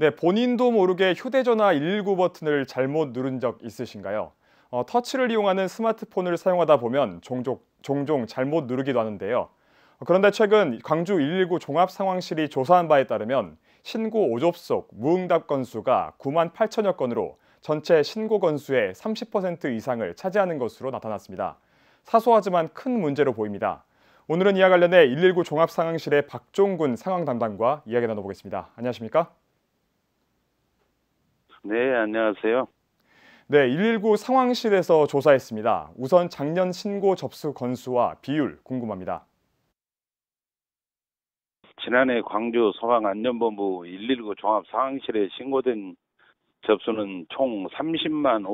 네, 본인도 모르게 휴대전화 119 버튼을 잘못 누른 적 있으신가요? 어, 터치를 이용하는 스마트폰을 사용하다 보면 종종, 종종 잘못 누르기도 하는데요. 그런데 최근 광주 119 종합상황실이 조사한 바에 따르면 신고 오접속 무응답 건수가 9만 8천여 건으로 전체 신고 건수의 30% 이상을 차지하는 것으로 나타났습니다. 사소하지만 큰 문제로 보입니다. 오늘은 이와 관련해 119 종합상황실의 박종군 상황 담당과 이야기 나눠보겠습니다. 안녕하십니까? 네, 안녕하세요. 네, 119 상황실에서 조사했습니다. 우선 작년 신고 접수 건수와 비율 궁금합니다. 지난해 광주 소방 안전본부 119 종합 상황실에 신고된 접수는 총 30만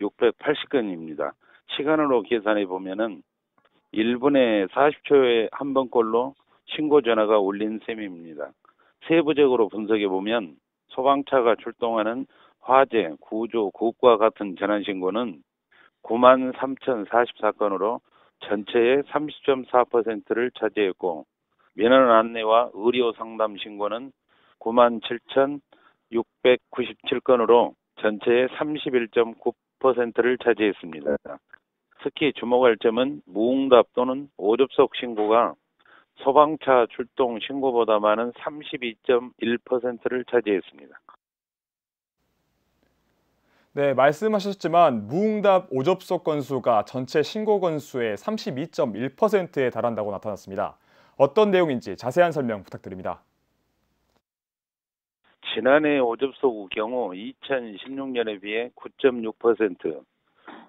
5,680건입니다. 시간으로 계산해 보면은 1분에 40초에 한 번꼴로 신고 전화가 울린 셈입니다. 세부적으로 분석해 보면 소방차가 출동하는 화재, 구조, 구급과 같은 전환 신고는 9만 3,044건으로 전체의 30.4%를 차지했고 민원 안내와 의료 상담 신고는 9만 7,697건으로 전체의 31.9%를 차지했습니다. 특히 주목할 점은 무응답 또는 오접속 신고가 소방차 출동 신고보다 많은 32.1%를 차지했습니다. 네, 말씀하셨지만 무응답 오접속 건수가 전체 신고 건수의 32.1%에 달한다고 나타났습니다. 어떤 내용인지 자세한 설명 부탁드립니다. 지난해 오접속 경우 2016년에 비해 9.6%,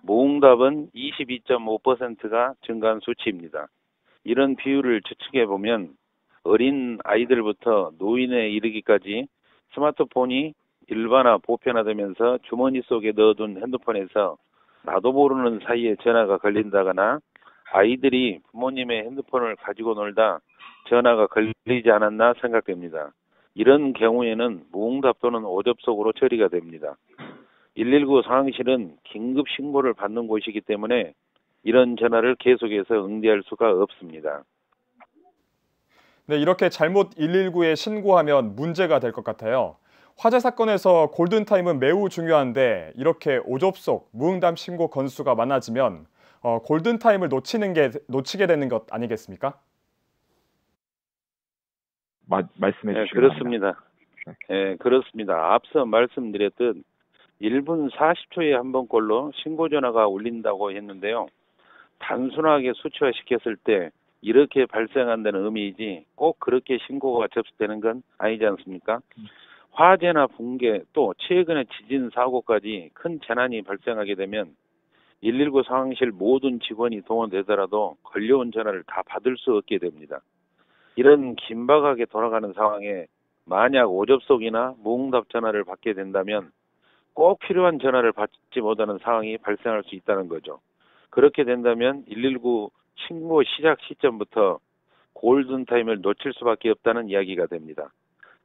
무응답은 22.5%가 증가한 수치입니다. 이런 비율을 추측해 보면 어린 아이들부터 노인에 이르기까지 스마트폰이 일반화 보편화되면서 주머니 속에 넣어둔 핸드폰에서 나도 모르는 사이에 전화가 걸린다거나 아이들이 부모님의 핸드폰을 가지고 놀다 전화가 걸리지 않았나 생각됩니다. 이런 경우에는 무응답 또는 오접속으로 처리가 됩니다. 119 상황실은 긴급 신고를 받는 곳이기 때문에 이런 전화를 계속해서 응대할 수가 없습니다. 네, 이렇게 잘못 119에 신고하면 문제가 될 것 같아요. 화재 사건에서 골든타임은 매우 중요한데 이렇게 오접속, 무응답 신고 건수가 많아지면 어, 골든타임을 놓치는 게 놓치게 되는 것 아니겠습니까? 마, 말씀해 네, 주시기 그렇습니다. 네, 그렇습니다. 앞서 말씀드렸듯 1분 40초에 한 번꼴로 신고 전화가 울린다고 했는데요. 단순하게 수치화시켰을 때 이렇게 발생한다는 의미이지 꼭 그렇게 신고가 접수되는 건 아니지 않습니까? 화재나 붕괴 또 최근의 지진 사고까지 큰 재난이 발생하게 되면 119 상황실 모든 직원이 동원되더라도 걸려온 전화를 다 받을 수 없게 됩니다. 이런 긴박하게 돌아가는 상황에 만약 오접속이나 무응답 전화를 받게 된다면 꼭 필요한 전화를 받지 못하는 상황이 발생할 수 있다는 거죠. 그렇게 된다면 119 신고 시작 시점부터 골든타임을 놓칠 수밖에 없다는 이야기가 됩니다.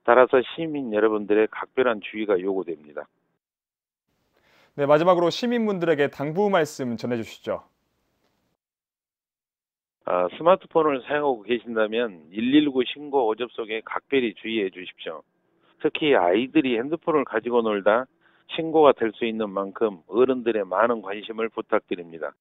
따라서 시민 여러분들의 각별한 주의가 요구됩니다. 네, 마지막으로 시민분들에게 당부 말씀 전해주시죠. 아, 스마트폰을 사용하고 계신다면 119 신고 오접 속에 각별히 주의해 주십시오. 특히 아이들이 핸드폰을 가지고 놀다 신고가 될 수 있는 만큼 어른들의 많은 관심을 부탁드립니다.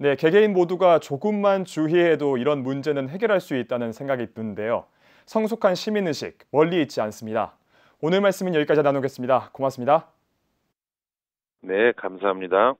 네, 개개인 모두가 조금만 주의해도 이런 문제는 해결할 수 있다는 생각이 드는데요. 성숙한 시민의식 멀리 있지 않습니다. 오늘 말씀은 여기까지 나누겠습니다. 고맙습니다. 네, 감사합니다.